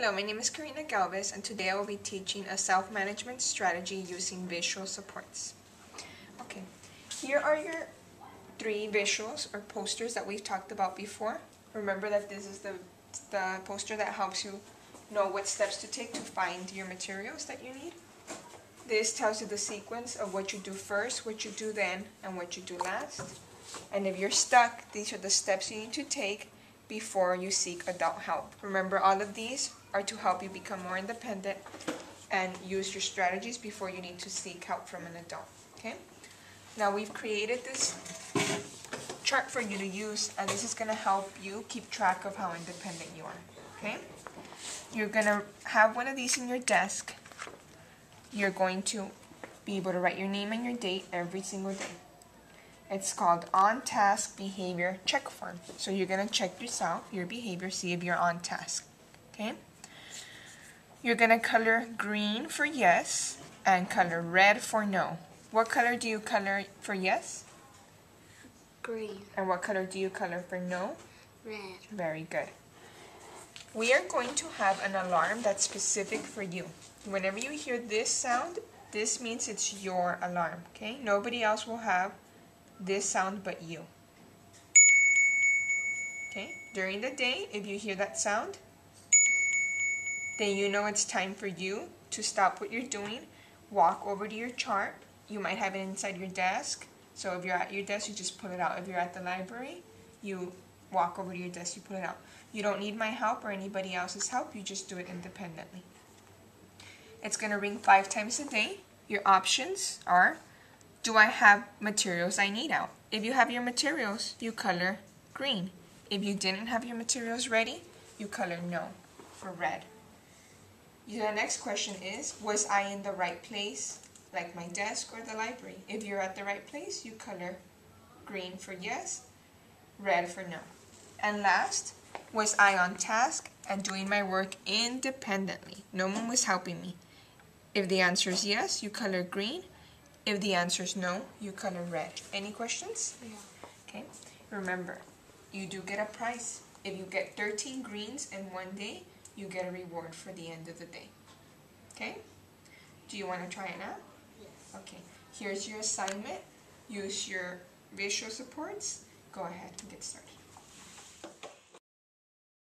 Hello, my name is Karina Galvez and today I will be teaching a self-management strategy using visual supports. Okay, here are your three visuals or posters that we've talked about before. Remember that this is the, the poster that helps you know what steps to take to find your materials that you need. This tells you the sequence of what you do first, what you do then, and what you do last. And if you're stuck, these are the steps you need to take before you seek adult help. Remember, all of these are to help you become more independent and use your strategies before you need to seek help from an adult. Okay? Now we've created this chart for you to use, and this is going to help you keep track of how independent you are. Okay? You're going to have one of these in your desk. You're going to be able to write your name and your date every single day. It's called on task behavior check form. So you're going to check yourself, your behavior, see if you're on task. Okay? You're going to color green for yes and color red for no. What color do you color for yes? Green. And what color do you color for no? Red. Very good. We are going to have an alarm that's specific for you. Whenever you hear this sound, this means it's your alarm, okay? Nobody else will have this sound but you. Okay, during the day, if you hear that sound, then you know it's time for you to stop what you're doing, walk over to your chart. You might have it inside your desk. So if you're at your desk, you just pull it out. If you're at the library, you walk over to your desk, you pull it out. You don't need my help or anybody else's help, you just do it independently. It's going to ring five times a day. Your options are do I have materials I need out? If you have your materials, you color green. If you didn't have your materials ready, you color no for red. The next question is, was I in the right place, like my desk or the library? If you're at the right place, you color green for yes, red for no. And last, was I on task and doing my work independently? No one was helping me. If the answer is yes, you color green. If the answer is no, you color red. Any questions? Yeah. Okay. Remember, you do get a prize. If you get 13 greens in one day, you get a reward for the end of the day. Okay? Do you want to try it now? Yes. Okay. Here's your assignment. Use your visual supports. Go ahead and get started.